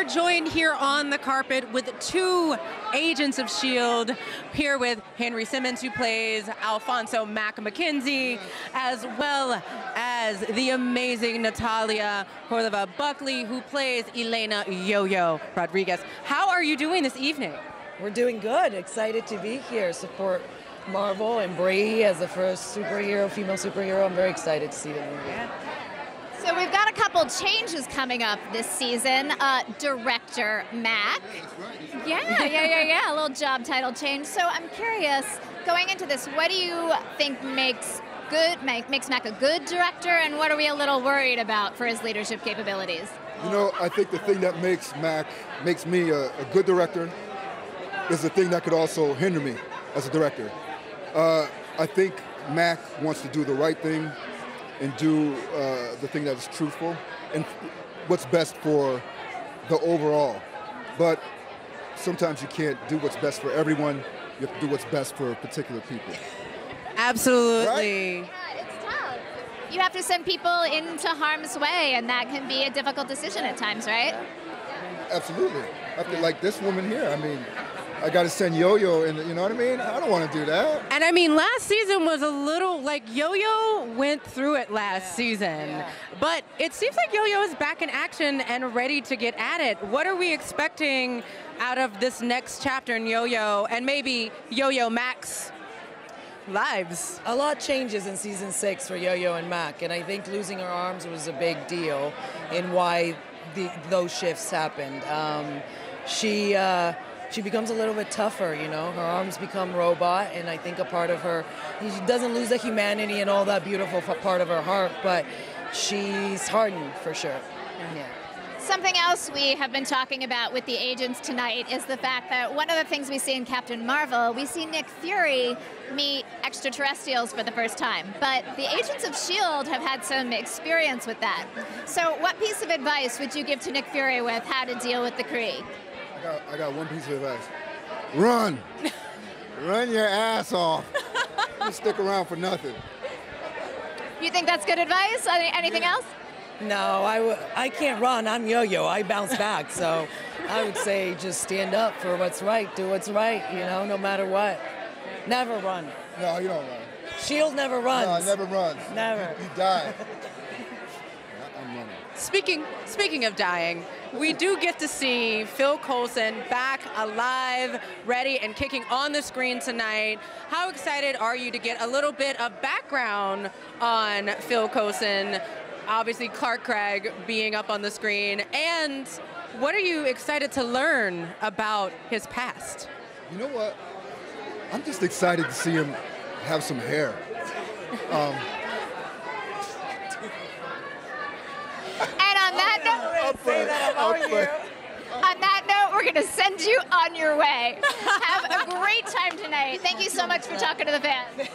are joined here on the carpet with two agents of S.H.I.E.L.D. Here with Henry Simmons, who plays Alphonso Mack Mackenzie, as well as the amazing Natalia Cordova Buckley, who plays Elena Yo Yo Rodriguez. How are you doing this evening? We're doing good. Excited to be here. Support Marvel and Brie as the first superhero, female superhero. I'm very excited to see the movie. So we've got a couple changes coming up this season. Uh, director Mack. Yeah, yeah, yeah, yeah. A little job title change. So I'm curious, going into this, what do you think makes good make, makes Mack a good director, and what are we a little worried about for his leadership capabilities? You know, I think the thing that makes Mack makes me a, a good director is the thing that could also hinder me as a director. Uh, I think Mack wants to do the right thing and do uh, the thing that is truthful and what's best for the overall. But sometimes you can't do what's best for everyone. You have to do what's best for particular people. Absolutely. Right? Yeah, it's tough. You have to send people into harm's way, and that can be a difficult decision at times, right? Absolutely. After like this woman here, I mean, I got to send Yo-Yo, and you know what I mean. I don't want to do that. And I mean, last season was a little like Yo-Yo went through it last yeah. season, yeah. but it seems like Yo-Yo is back in action and ready to get at it. What are we expecting out of this next chapter in Yo-Yo and maybe Yo-Yo Mack's? lives. A lot changes in season six for Yo-Yo and Mack, and I think losing her arms was a big deal in why the, those shifts happened. Um, she. Uh, she becomes a little bit tougher, you know. Her arms become robot, and I think a part of her, she doesn't lose the humanity and all that beautiful part of her heart, but she's hardened for sure. Yeah. Something else we have been talking about with the agents tonight is the fact that one of the things we see in Captain Marvel, we see Nick Fury meet extraterrestrials for the first time. But the agents of S.H.I.E.L.D. have had some experience with that. So, what piece of advice would you give to Nick Fury with how to deal with the Kree? I got, I got one piece of advice. Run. Run your ass off. Don't stick around for nothing. You think that's good advice? Anything yeah. else? No, I w- I can't run. I'm yo-yo. I bounce back. So I would say just stand up for what's right. Do what's right, you know, no matter what. Never run. No, you don't run. Shield never runs. No, never runs. Never. You, you die. Speaking speaking of dying, we do get to see Phil Coulson back alive, ready and kicking on the screen tonight. How excited are you to get a little bit of background on Phil Coulson? Obviously, Clark Gregg being up on the screen, and what are you excited to learn about his past? You know what? I'm just excited to see him have some hair. Um, say that about you. On that note, we're going to send you on your way. Have a great time tonight. Thank you so much for talking to the fans.